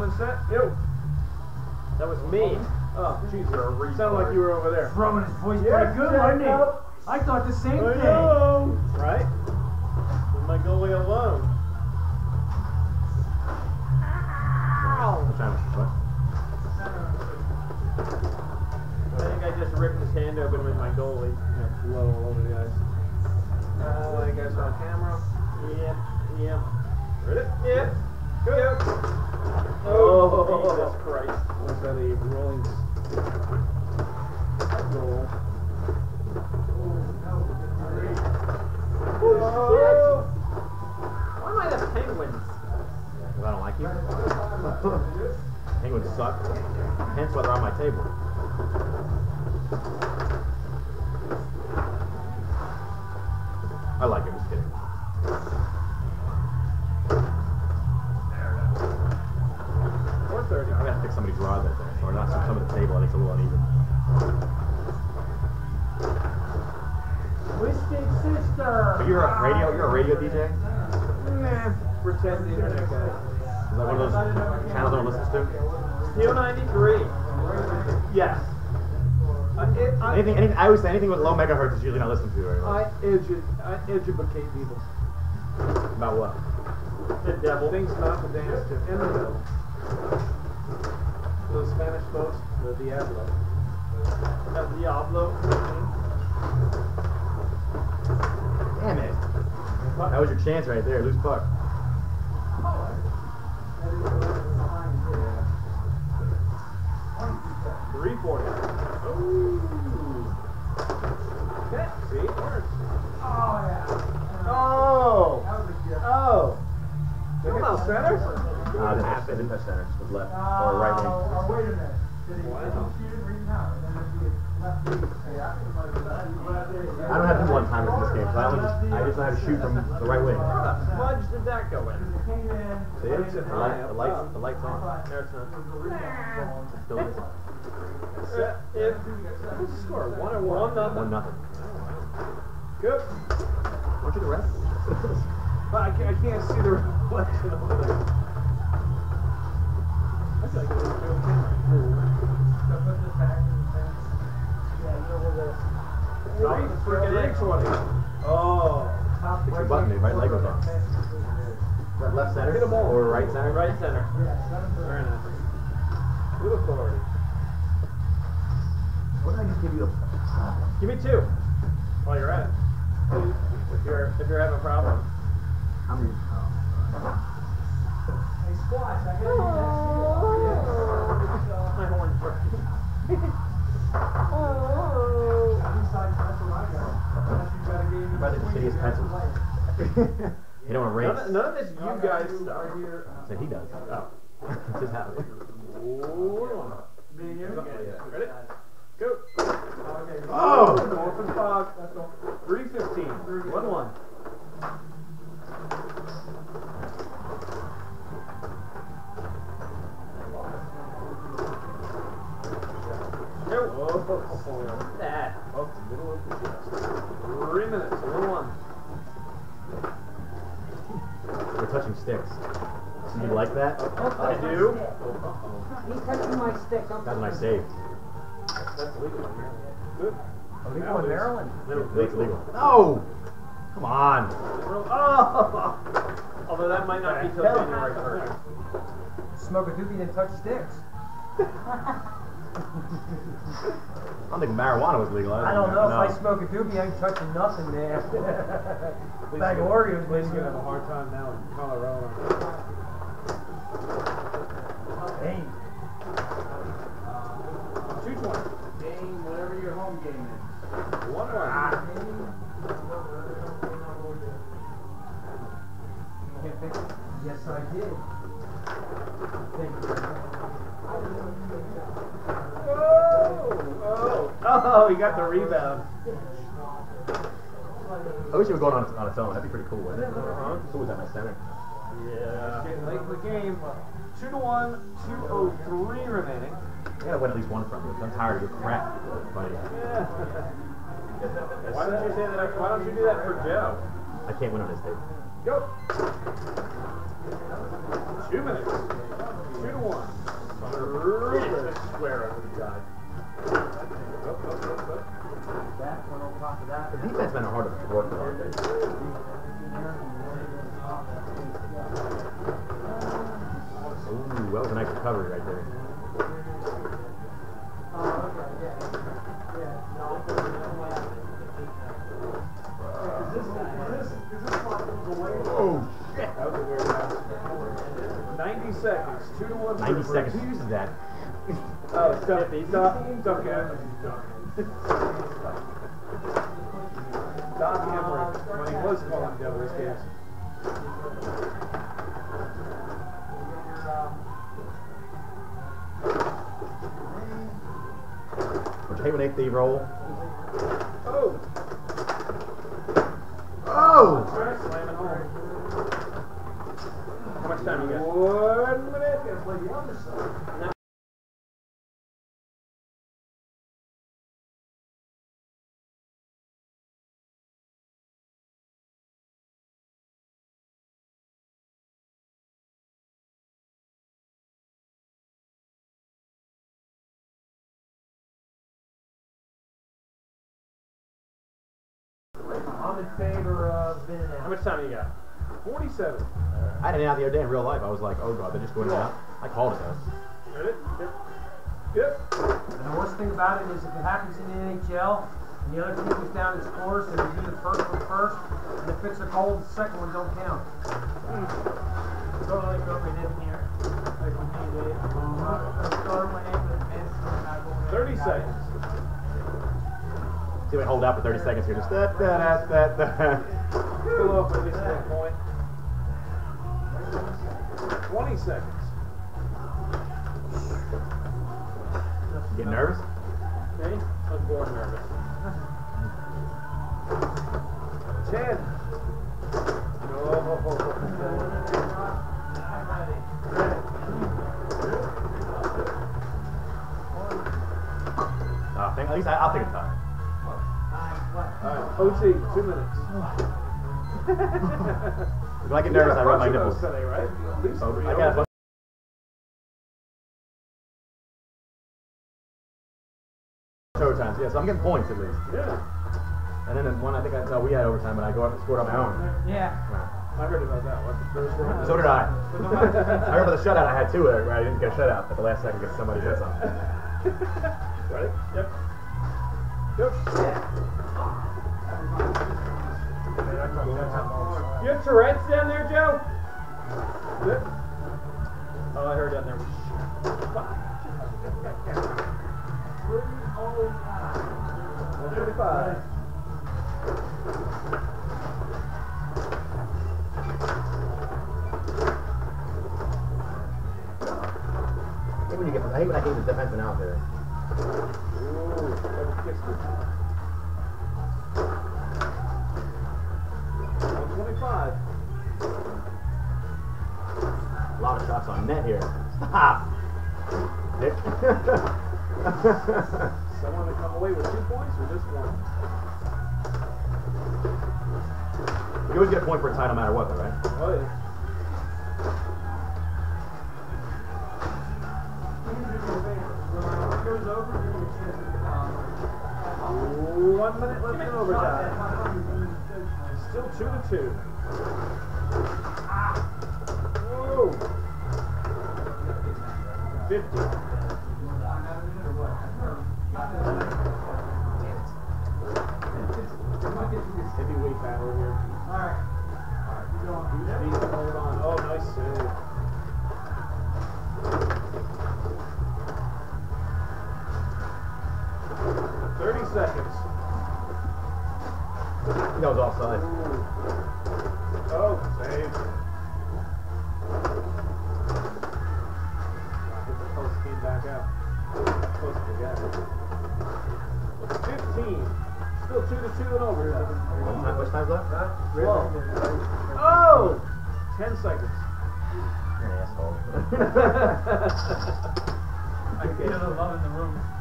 One set. Yo. That was me. Oh, oh jeez. You're a retard. Sounded like you were over there. Thrumming his voice Yes, pretty good, wasn't he? I thought the same I thing. know. Right? Leave my goalie alone. Was that a rolling goal? Oh, Why am I the Penguins? Because I don't like you. Penguins suck. Hence why they're on my table. You're a radio, you're a radio DJ? Nah, pretend the internet guy. Is that one of those channels no one listens to? Steel 93. Yes. I, it, I, Anything, anything, I always say anything with low megahertz is usually not listened to very I much. edu- I educate people. About what? The devil. Things not to dance to. And the devil. Those Spanish folks, the Diablo. El Diablo. Damn it. That was your chance right there, loose puck. Three forty. Ooh. Okay, see, it works. Oh. Oh. Come on, center. Uh, didn't touch, didn't touch center, just was left, or right wing. Oh, wait a minute. Wow. I don't have to do one timers in this game, so I only just, I just know how to shoot from the right wing. How fudge did that go in? See it? The light, the lights, the lights on. There it's not. Still is. Set. If What's the score? One or one one? One nothing. nothing. Good. Aren't you the ref? But I can't, I can't see the reflection over there. I feel like it was real camera. Three freaking Three twenty. Oh. Hit your button, right leg. Is that left center? Hit 'em all. Or right center? Right center. Very nice. Authority. What did I just give you? Give me two. While you're at it. If you're if you're having a problem. How many? My you don't want to None, of- none of this you guys stuff. Said he does. Oh. it's just happening. Ooh. Ready? Go. Oh! Going for the fog. Three We're touching sticks. You like that? I do. He's touching my stick. That's when I saved. That's legal in Maryland. Good. Legal in Maryland. It's legal. No! Come on. Oh. Although that might not be till January first. Smoke a doobie didn't touch sticks. I don't think marijuana was legal. I don't know. If I smoke a doobie, I ain't touching nothing there. Bag of Oreos, Please maybe. gonna have a hard time now in Colorado. Hey, Two twenty. game, whatever your home game is. One one. Ah. Can't fix it. Yes, I did. Thank you. Oh. He got the rebound. I wish it was going on, on its own. That'd be pretty cool, wouldn't it? Uh-huh. Who was at my center? Yeah. Getting late in the game. Two to one. Two oh three remaining. I gotta win at least one from you. 'cause I'm tired of your crap, buddy. Yeah. Why don't you say that? Why don't you do that for Joe? I can't win on this tape. Go. Two minutes. Two to one. Terrific square over the side. Up, up, up, up. That one on top of that. The defense been hard to work with. aren't they? Ooh, that was a nice recovery right there. Oh shit! That was a weird pass. 90 seconds. Two to one. 90 seconds. Who uses that? Oh, stuff, stuff, stuff, Cameron. Doc Emrick, when he was calling Devils games. Don't you hate when they thief roll? Oh! Oh! How much time you got? One minute. In favor of Ben and How much time you got? 47. I had an out the other day in real life. I was like, oh god, they're just going out. I called it though. Ready? Yep. Yep. And the worst thing about it is if it happens in the NHL and the other team goes down and scores, then you do the first one first, and if it's a goal, the second one don't count. Totally broke it in here. Like when he did. The storm went in with this and I go in 30 and got seconds. See if I hold out for 30 seconds here. Just da da da da da. Pull off at that point. 20 seconds. Get nervous? Me? I was born nervous. 10. Minutes. When I get nervous, I rub my nipples. Today, right? At least Oh, three I got a overs. yeah, so I'm getting points at least. Yeah, And then the one I think I saw we had overtime, but I go up and scored on my own. Yeah. I heard about that one. The first one. So did I. I remember the shutout I had too, where I didn't get a shutout at the last second because somebody did something. Ready? Yep. Yep. You have Tourette's down there, Joe? Oh, I heard down there was I hate when you get, I hate when I hate the defenseman out there. Ooh, net here. Stop. Someone to come away with two points or just one? you always get a point for a tie no matter what, though, right? Oh, yeah. One minute left in overtime. Still two to two. 50. Heavyweight battle here. Alright. Alright, you don't Oh, nice save. Thirty seconds. That was offside. Still two to two and overtime. What time, what's time's left? Twelve. Oh! Ten seconds. You're an asshole. I feel the love in the room.